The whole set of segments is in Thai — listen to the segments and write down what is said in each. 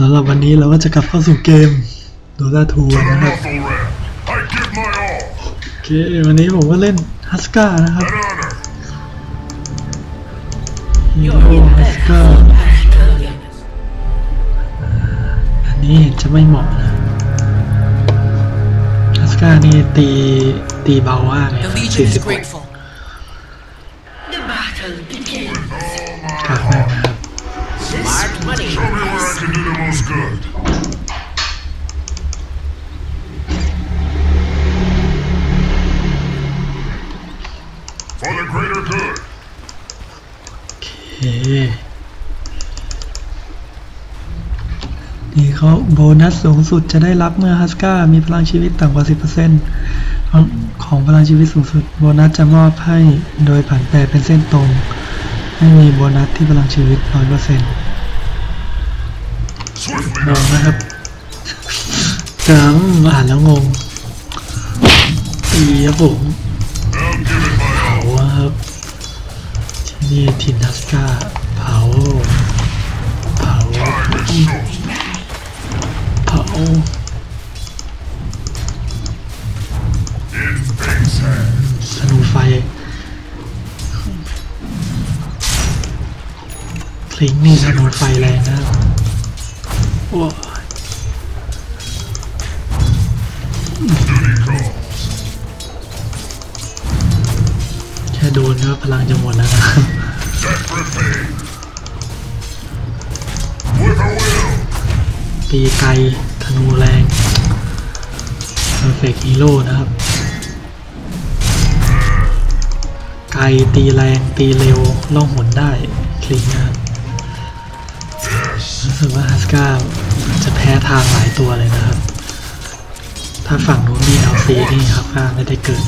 สำหรับวันนี้เราก็จะกลับเข้าสู่เกม Dota 2นะครับโอเควันนี้ผมก็เล่นฮัสกานะครับฮีโร่ฮัสกาอันนี้จะไม่เหมาะนะฮัสกานี่ตีตีเบามากเลย The นะ Legion โบนัสสูงสุดจะได้รับเมื่อฮัสก้ามีพลังชีวิตต่ำกว่า 10%ของของพลังชีวิตสูงสุด โบนัสจะมอบให้โดยผันแปรเป็นเส้นตรง ไม่มีโบนัสที่พลังชีวิต 100% Swiftly งงนะครับจังอ่านแล้วงงตีครับผมเผาครับ ที่นี่ทินฮัสกาเผาเผา สนุไฟคลิงนี่สนุไฟแรงนะโอ้แค่โดนก็พลังจะหมดแล้วนะปีไกล for pain. With a will. ตีไกลธนูแรง Perfect Hero นะครับ ไกลตีแรงตีเร็วล่องหนได้คลิงนะครับรู้สึกว่าฮัสกาจะแพ้ทางหลายตัวเลยนะครับ ถ้าฝั่งนู้นมี LC นี่ฮัสกาไม่ได้เกิด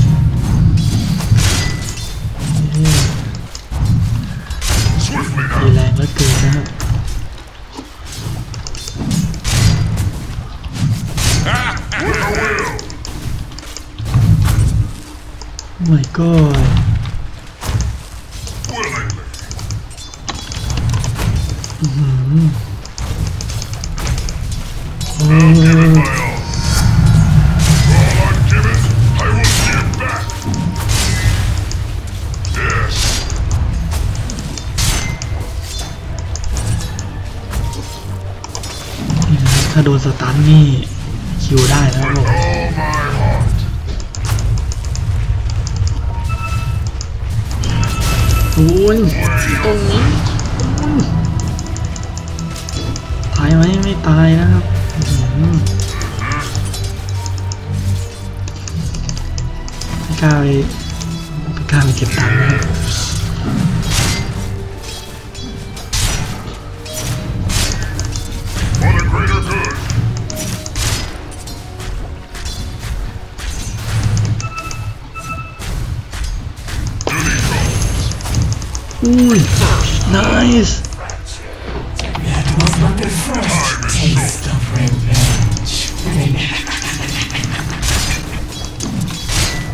ตีแรงเหลือเกินนะครับ นะครับถ้าโดนสตันนี่ กล้าไปเก็บตังค์นะครับ For the greater good. Duty calls. อุ้ย nice Time is short.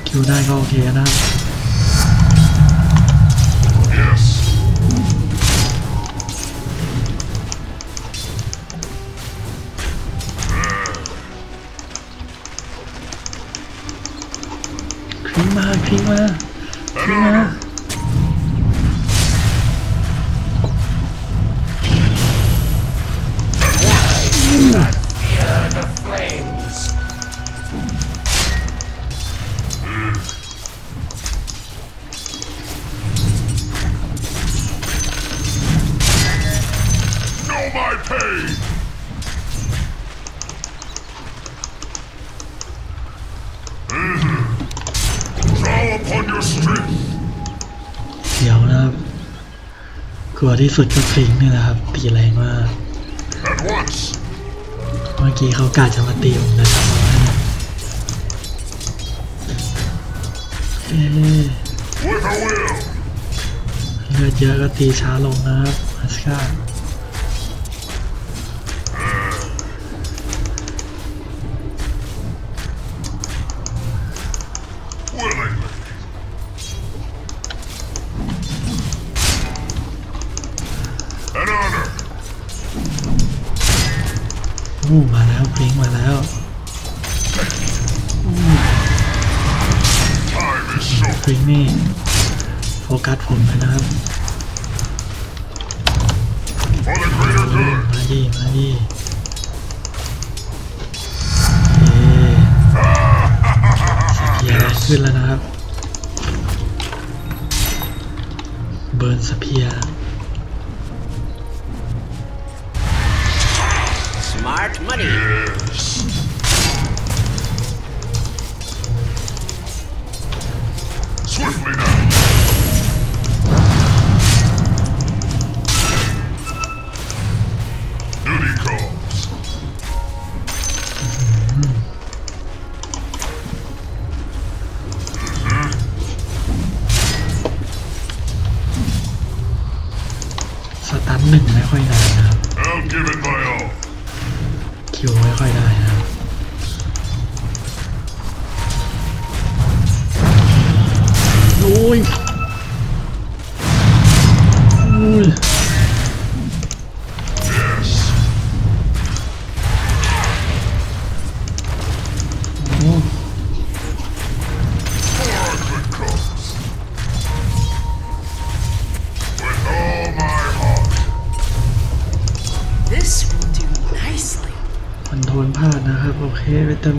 คิวได้ก็โอเคนะครับ มาคลิงมาคลิง An มา honor. 'Know ที่สุดก็คลิงนี่แหละครับตีแรงมากเมื่อกี้เขากาจะมาตีผมนะครับเอ๊ะ With a will. เลือดเยอะก็ตีช้าลงนะครับอัสกา อู้มาแล้วพลิงมาแล้วเพลงนี่โฟกัสผมนะครับ มาดิมาดิเอ๊สเปียร์แรงขึ้นแล้วนะครับ เบิร์นสเปียร์ สตันหนึ่งไม่ค่อยนานนะ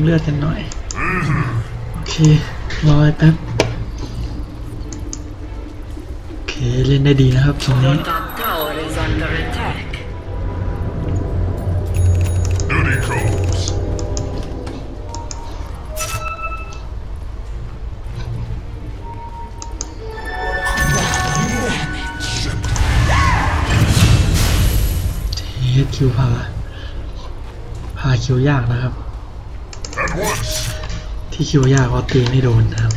เติมเลือดกันหน่อย โอเค รอแป๊บ โอเค เล่นได้ดีนะครับตรงนี้ Your top tower is under attack. Duty calls. เฮดคิวพาพาคิวยากนะครับ At once. ที่คิวยากเอาตีไม่โดนนะครับ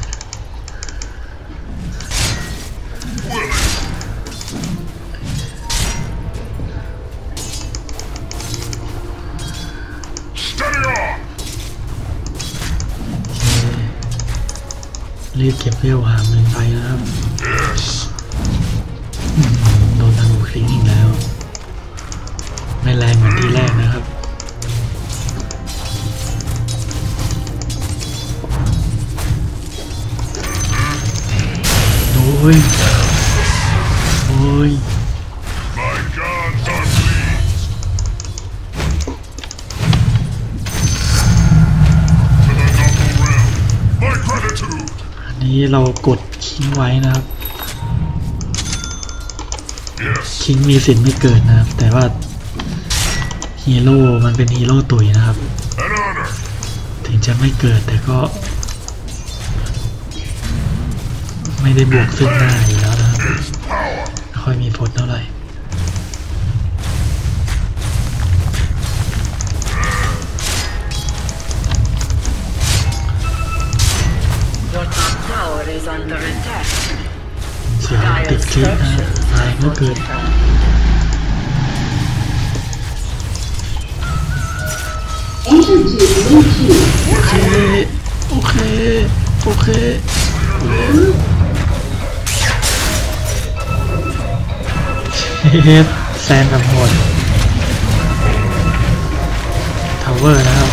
รีบเก็บเรียวหามือไปนะครับ อันนี้เรากดคิงไว้นะครับ คิงมีสิทธิ์ไม่เกิดนะครับ แต่ว่าฮีโร่มันเป็นฮีโร่ตุ๋ยนะครับ ถึงจะไม่เกิดแต่ก็ ไม่ได้บวกซึ่งหน้าอยู่แล้วนะครับค่อยมีผลเท่าไหร่เสียงติดคลิปนะครับแรงเหลือเกินโโอเค โอเค โอเค เฮดแซงกับหมด tower นะครับ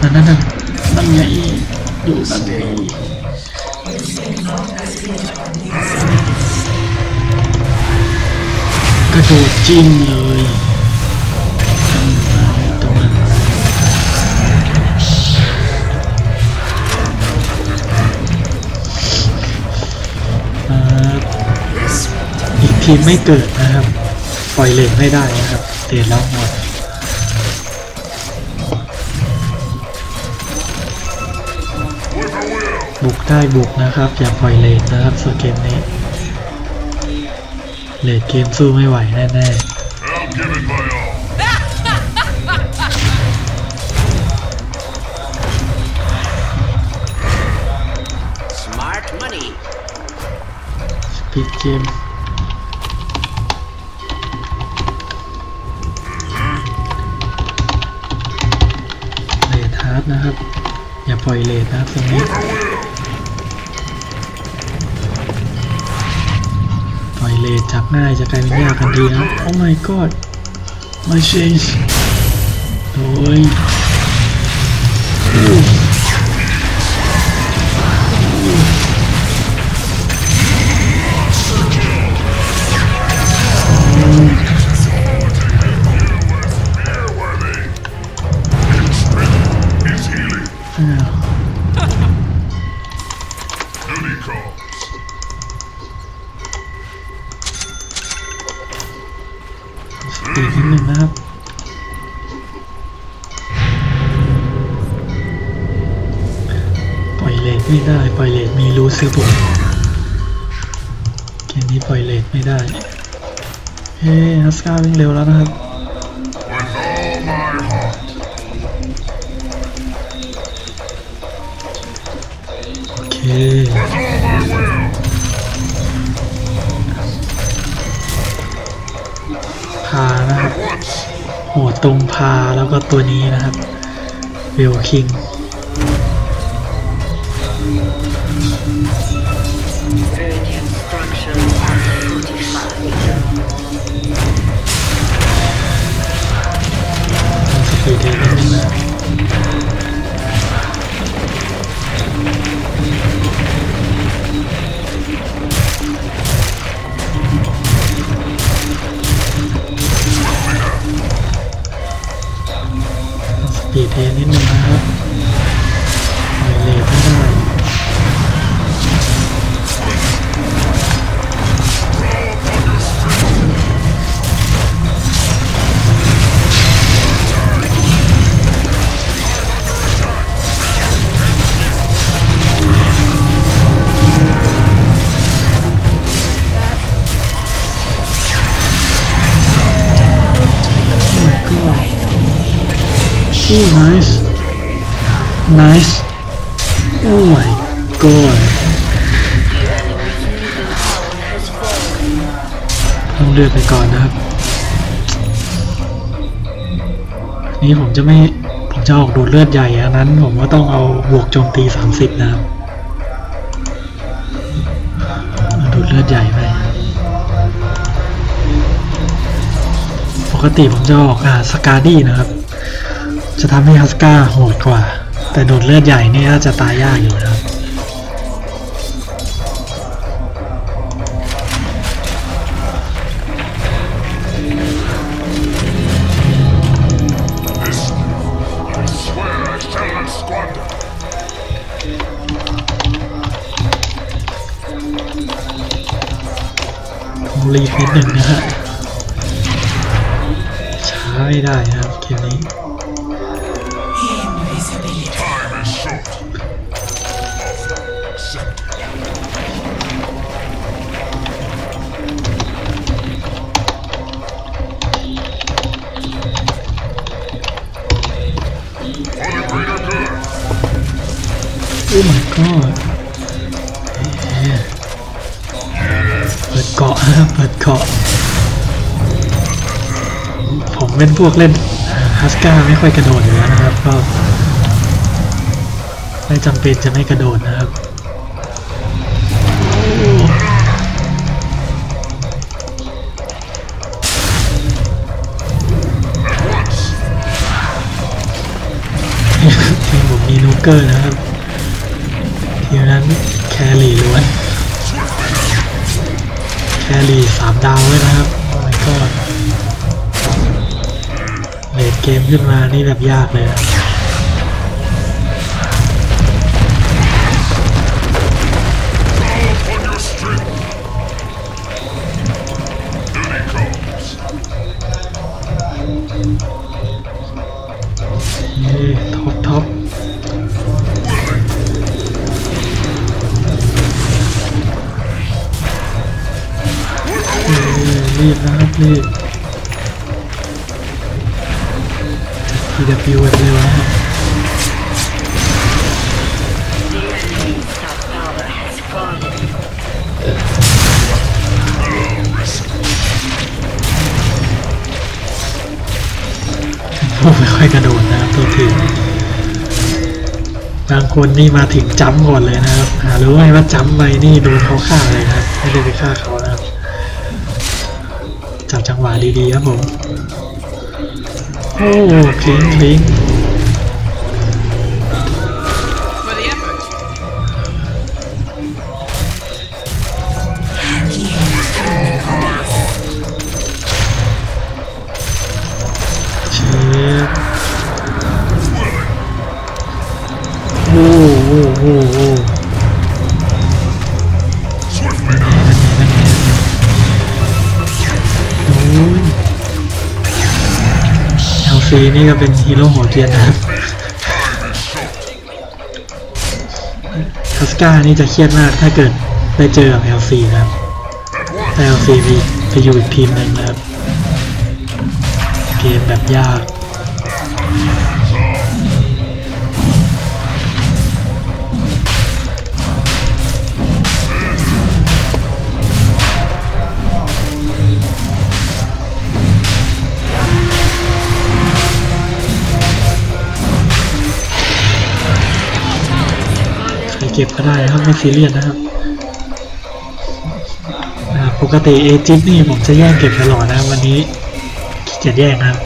นั่นนั่นนั่นนั่นไงอยู่นั่นเองกระโดดจิ้มเลย ทีมไม่เกิดนะครับ ปล่อยเลนไม่ได้นะครับ เตะแล้วหมด With a will. บุกได้บุกนะครับ อย่าปล่อยเลทนะครับส่วนเกมนี้ เลทเกมสู้ไม่ไหวแน่ I'll give it my all. Smart money. ๆปิดเกม นะครับ อย่าปล่อยเลทนะครับตรงนี้ปล่อยเลทจากง่ายจะกลายเป็นยากทันทีนะครับโอ้ my god my change โอ้ย วิ่งเร็วแล้วนะครับโอเคพานะครับ At once. โหดตรงพาแล้วก็ตัวนี้นะครับเวลคิง Nice. Oh my god. ต้องเลือกไปก่อนนะครับ นี่ผมจะไม่ ผมจะออกดูดเลือดใหญ่อันนั้น ผมก็ต้องเอาบวกโจมตี 30 นะครับ ดูดเลือดใหญ่ไป ปกติผมจะออกอ่าสกาดี้นะครับ จะทำให้ฮัสกาโหดกว่า แต่โดดเลือดใหญ่นี่น่าจะตายยากอยู่นะครับ This, I swear I shall not squander. ต้องรีบนิดหนึ่งนะฮะ เป็นพวกเล่น Huskar ไม่ค่อยกระโดดอยู่แล้วนะครับ ก็ไม่จำเป็นจะไม่กระโดดนะครับทีมผมมี nuker นะครับ ทีมนั้น carry ล้วน carry สามดาวเลยนะครับ เกมขึ้นมานี่แบบยากเลยนะ Call upon your strength. Duty calls. เย้ top topเย้รีบนะครับรีบ PW แบบเร็วนะครับ The enemy's top tower has fallen. ผมไม่ค่อยกระโดดนะครับตัวทีบางคนนี่มาถึงจัมป์ก่อนเลยนะครับ หารู้ไหมว่าจัมป์ไปนี่โดนเขาฆ่าเลยนะครับ ไม่ได้ไปฆ่าเขานะครับ จังหวะดีๆครับผม โอ้พลิงพลิง For the effort. เชฟโอ้ นี่ก็เป็นฮีโร่หัวเทียนนะครับทัสกานี่จะเครียดมากถ้าเกิดได้เจอกับ LC นะครับ At once. แต่ LC ไปไปอยู่อีกทีมหนึ่งนะครับ เกมแบบยาก เก็บก็ได้ครับไม่ซีเรียสนะครับปกติเอจิปนี่ผมจะแย่งเก็บตลอดนะวันนี้ขี้เกียจแย่งนะครับ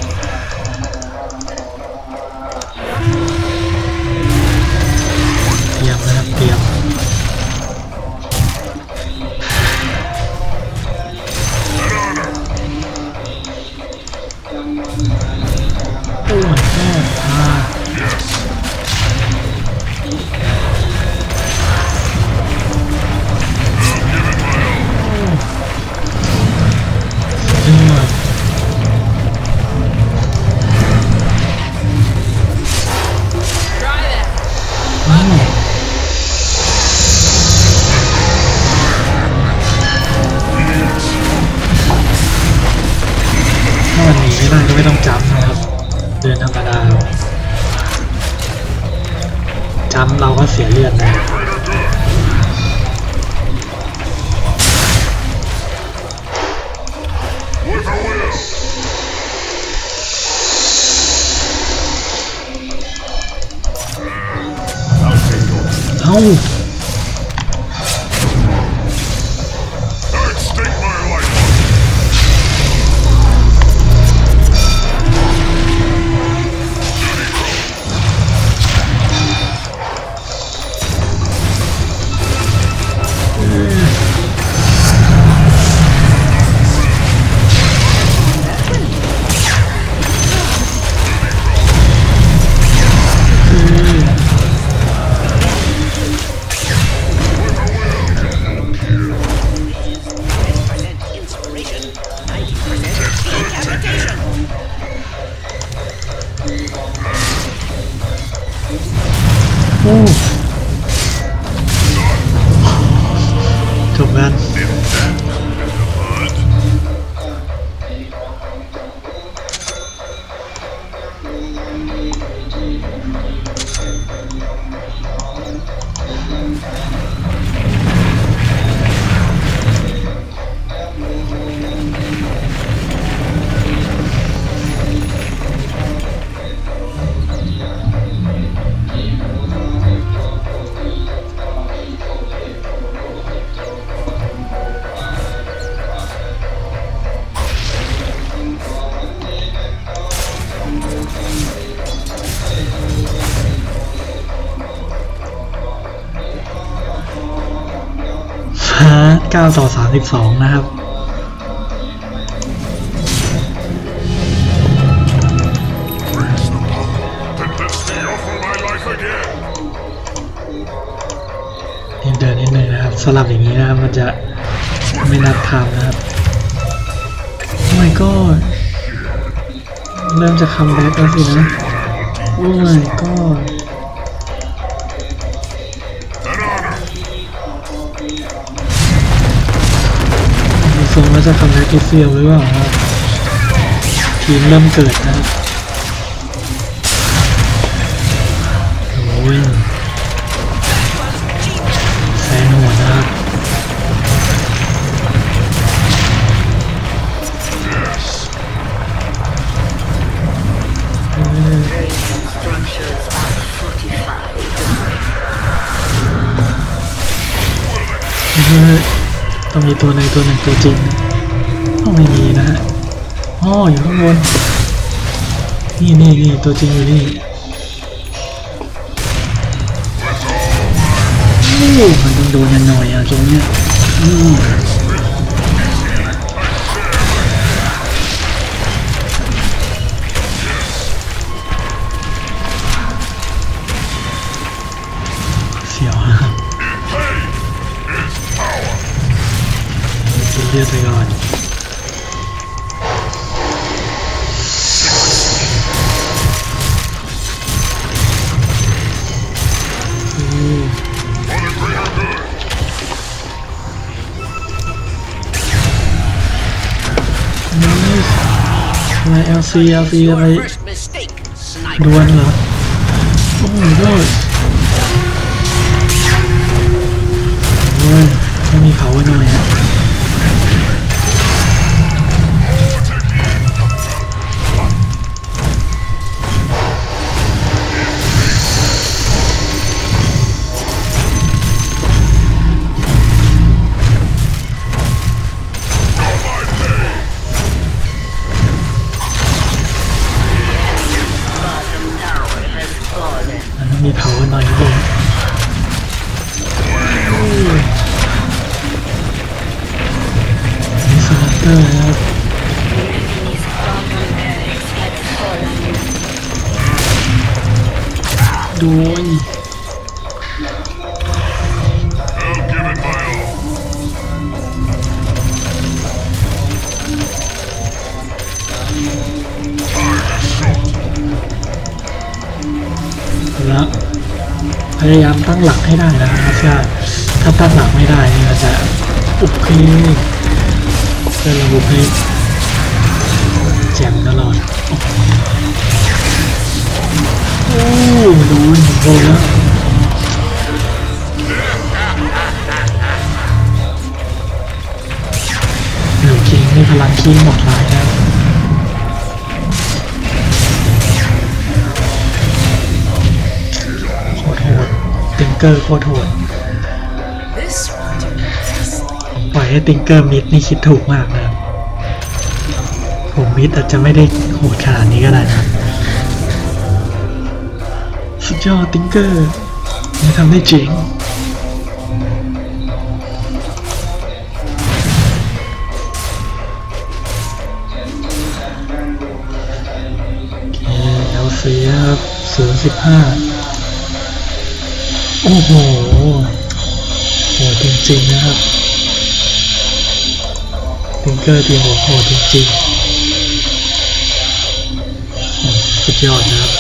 ้ำเราก็เสียเลือดนะเอ้า โ9 ต่อ 32 นะครับ นิดเดินนิดหนึ่งนะครับสลับอย่างนี้นะครับมันจะไม่นับทำนะครับโอ้ my god เริ่มจะคัมแบ็กแล้วสินะโอ้ my god ว่าจะคัมแบ็กที่เซียลหรือเปล่าครับทีมเริ่มเกิดนะโอ้ยแสนหัวนะครับต้องมีตัวในตัวหนึ่งตัวจริง งไม่มีนะฮะอ๋ออยู่ข้างบน นี่นี่นี่ตัวจริงอยู่นี่อู้มันต้องโดนกันหน่อยอะตรงเนี้ยอืมเสียวฮะกินเลือดไปก่อน อะไร LC LC อะไร Your first mistake, ด sniper. วลเหรอ โอ้โหยอดโอ้ยไม่มีเขาไว้หน่อย โดย I'll give it my all. แล้วพยายามตั้งหลักให้ได้นะครับชาถ้าตั้งหลักไม่ได้นี่จะโอเค พื่อนระบบให้แจมตลอดโอ้โดนโดนแล้วหนูคิงนี่พลังขี้หมดลายแล้วโคตรโหด Tinker โคตรโหด ปล่อยให้ Tinker mid นี่คิดถูกมากนะผม mid อาจจะไม่ได้โหดขนาดนี้ก็ได้นะสุดยอด Tinker นี่ทำได้เจ๋งเคเอลซีครับศูนย์สิบห้าโอ้โหโหจริงๆนะครับ เป็นเกอร์ที่โหดจริงๆสุดยอดนะครับ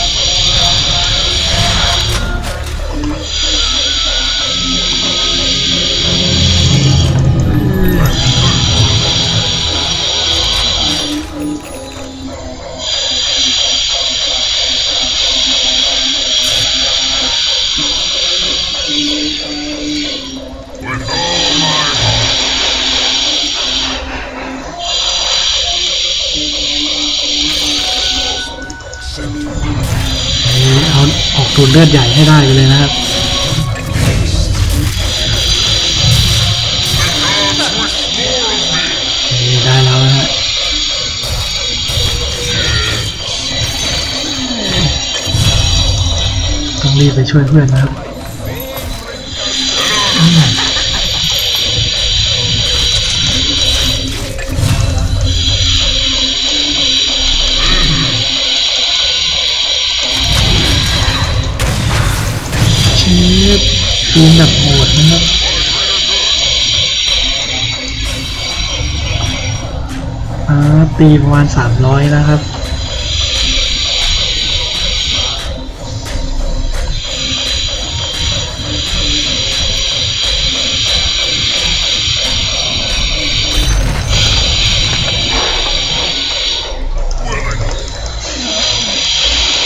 ออกตัวเลือดใหญ่ให้ได้เลยนะครับได้แล้วนะฮะต้องรีบไปช่วยเพื่อนนะครับ เชฟทีมแบบโหดนะครับอ่าตีประมาณสามร้อยนะครับ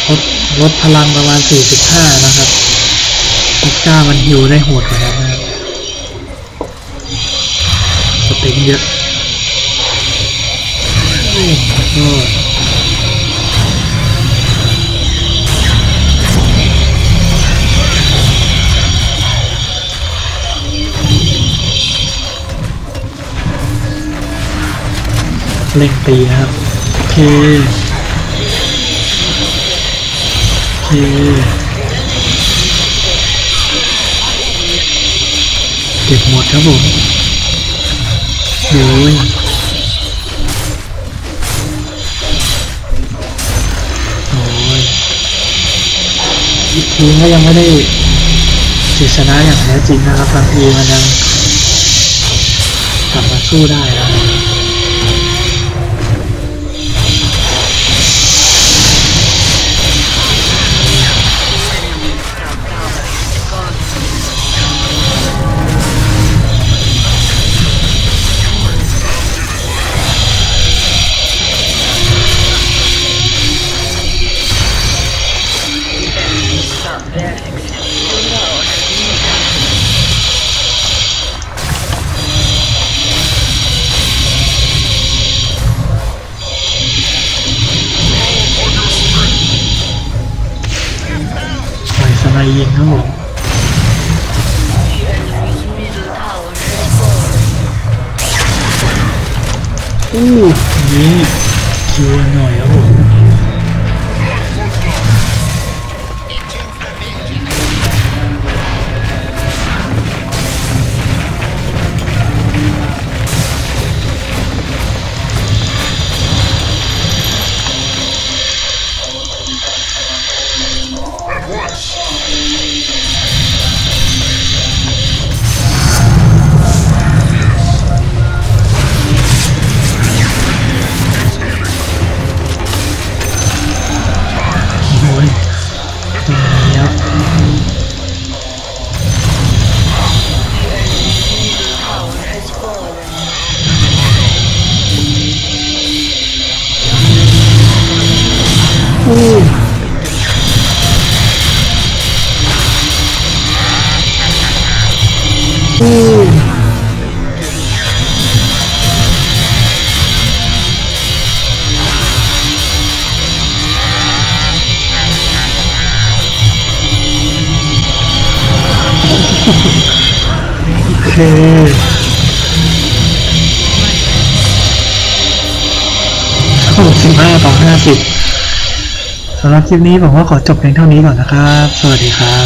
ลดลดพลังประมาณ 45 นะครับ พิก้ามันฮิวได้โหดกว่านั้นนะสเต็งเยอะโอ้โหเล่งตีนะครับเคโอเค ก็บหมดครับผมโอ้ยโอ้ยอีกทีมก็ยังไม่ได้สิชนะอย่างแท้จริงนะครับบางทีมันยังกลับมาสู้ได้นะ ทั้งหอ้ยเจ้าหน่อยครับผ คลิปนี้ผมก็ขอจบเพียงเท่านี้ก่อนนะครับ สวัสดีครับ